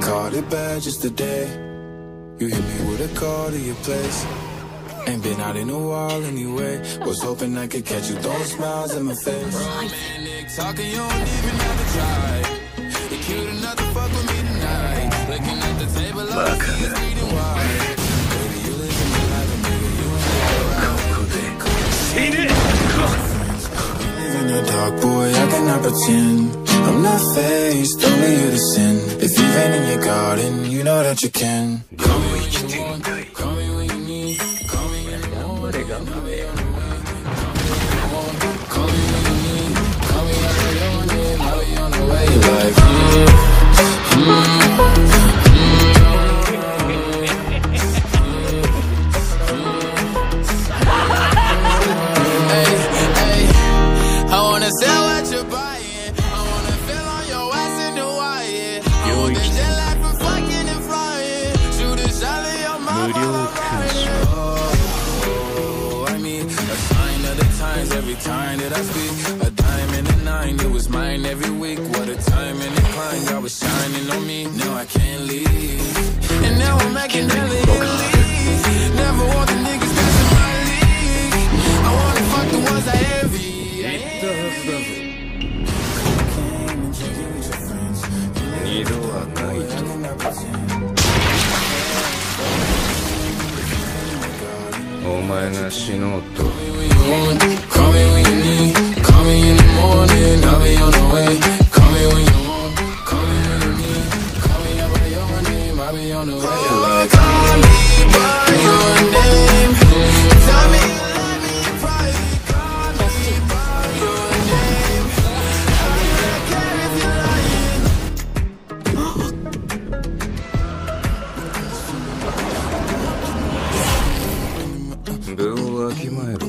caught it bad just today. You hit me with a call to your place. Ain't been out in a while anyway. Was hoping I could catch you throwing smiles in my face. Romantic talking, you don't even have to try. You cute enough to fuck with me tonight. Looking at the table, I see it's reading wide. Baby, you living my life, and nigga, you ain't Live in the dark, boy, I cannot pretend. I'm not faced, only you to sin. If you've in your garden, you know that you can. Call me when you want, call me when you need. Call me the morning, I'll be on the way. Call me when you need, call me I'll be on the way. Sell what you're buying. That I it was mine every week. What a time and a climb, God was shining on me. Now I can't leave. And now I'm making hella お前が死のうと Call me when you need, call me in the morning, I'll be on the way. Call me when you want, call me when you need, call me out by your name, I'll be on the way. Like, call me by your name, 分をわきまえろ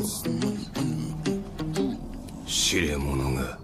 知れ者が